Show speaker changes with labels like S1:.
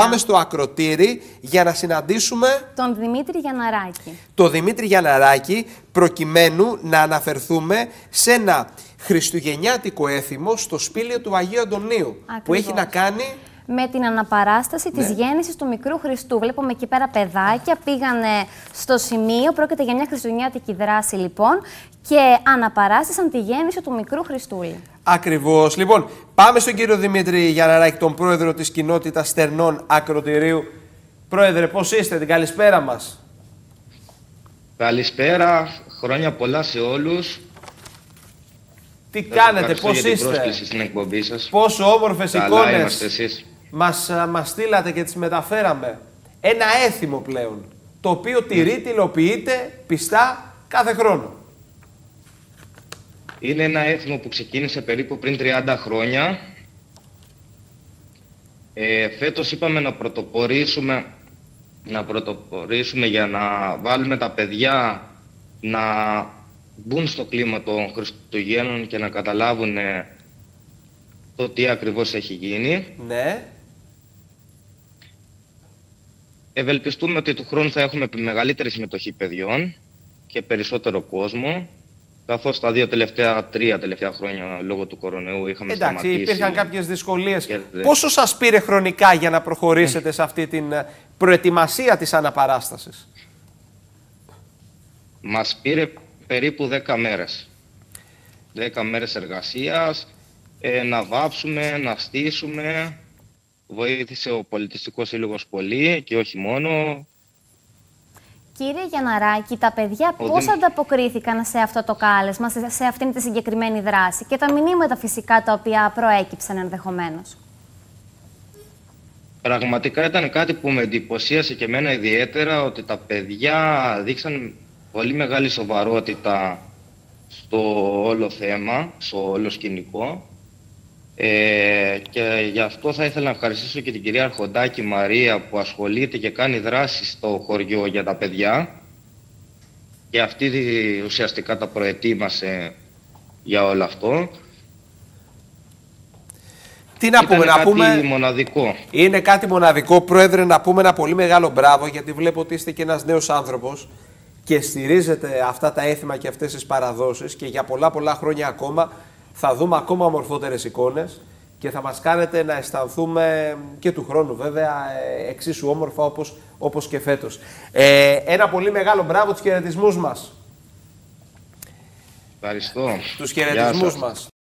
S1: Πάμε στο ακροτήρι για να συναντήσουμε
S2: Τον Δημήτρη Γιαναράκη.
S1: τον Δημήτρη Γιανναράκη προκειμένου να αναφερθούμε σε ένα χριστουγεννιάτικο έθιμο στο σπήλαιο του Αγίου Αντωνίου που
S2: Ακριβώς.
S1: έχει να κάνει
S2: Με την αναπαράσταση
S1: Ναι.
S2: της γέννησης του μικρού Χριστού. Βλέπουμε εκεί πέρα παιδάκια, πήγανε στο σημείο, πρόκειται για μια χριστουγεννιάτικη δράση λοιπόν και αναπαράστασαν τη γέννηση του μικρού Χριστούλη.
S1: ακριβώς. Λοιπόν, πάμε στον κύριο Δημήτρη Γιανναράκη, τον πρόεδρο της κοινότητας Στερνών Ακροτηρίου. Πρόεδρε, πώς είστε, την καλησπέρα μας.
S3: Καλησπέρα, χρόνια πολλά σε όλους.
S1: Τι
S3: Σας
S1: κάνετε,
S3: ευχαριστώ
S1: πώς
S3: για την
S1: είστε,
S3: πρόσκληση στην εκπομπή σας.
S1: πόσο όμορφες
S3: Καλά
S1: εικόνες
S3: είμαστε εσείς.
S1: Μας, α, μας στείλατε και τις μεταφέραμε. Ένα έθιμο πλέον, το οποίο
S3: Ναι.
S1: τηρείται, υλοποιείται πιστά κάθε χρόνο.
S3: Είναι ένα έθιμο που ξεκίνησε περίπου πριν 30 χρόνια. Ε, φέτος είπαμε να πρωτοπορήσουμε, να πρωτοπορήσουμε για να βάλουμε τα παιδιά να μπουν στο κλίμα των Χριστουγέννων και να καταλάβουν ε, το τι ακριβώς έχει γίνει.
S1: Ναι.
S3: Ευελπιστούμε ότι του χρόνου θα έχουμε μεγαλύτερη συμμετοχή παιδιών και περισσότερο κόσμο. Καθώς τα δύο τελευταία, τρία τελευταία χρόνια λόγω του κορονοϊού είχαμε
S1: Εντάξει,
S3: σταματήσει.
S1: υπήρχαν κάποιες δυσκολίες.
S3: Και δεν-
S1: Πόσο σας πήρε χρονικά για να προχωρήσετε σε αυτή την ε, προετοιμασία της αναπαράστασης;
S3: Μας πήρε περίπου 10 μέρες. 10 μέρες εργασίας, ε, να βάψουμε, να στήσουμε. Βοήθησε ο Πολιτιστικός Σύλλογος πολύ και όχι μόνο.
S2: Κύριε Γιαναράκη, τα παιδιά
S3: Ο
S2: πώς
S3: Δήμος.
S2: ανταποκρίθηκαν σε αυτό το κάλεσμα, σε, σε αυτήν τη συγκεκριμένη δράση και τα μηνύματα φυσικά τα οποία προέκυψαν ενδεχομένως;
S3: Πραγματικά ήταν κάτι που με εντυπωσίασε και εμένα ιδιαίτερα ότι τα παιδιά δείξαν πολύ μεγάλη σοβαρότητα στο όλο θέμα, στο όλο σκηνικό. Ε, και γι' αυτό θα ήθελα να ευχαριστήσω και την κυρία Αρχοντάκη Μαρία που ασχολείται και κάνει δράσεις στο χωριό για τα παιδιά και αυτή δι- ουσιαστικά τα προετοίμασε για όλο αυτό.
S1: Τι να πούμε,
S3: Ήταν
S1: να
S3: κάτι
S1: πούμε.
S3: μοναδικό.
S1: Είναι κάτι μοναδικό, Πρόεδρε, να πούμε ένα πολύ μεγάλο μπράβο, γιατί βλέπω ότι είστε και ένας νέος άνθρωπος και στηρίζετε αυτά τα έθιμα και αυτές τις παραδόσεις και για πολλά πολλά χρόνια ακόμα θα δούμε ακόμα ομορφότερες εικόνες και θα μας κάνετε να αισθανθούμε και του χρόνου βέβαια ε, εξίσου όμορφα όπως, όπως και φέτος. Ε, ένα πολύ μεγάλο μπράβο τους χαιρετισμούς μας.
S3: Ευχαριστώ.
S1: Τους
S3: Γεια
S1: χαιρετισμούς
S3: σας.
S1: μας.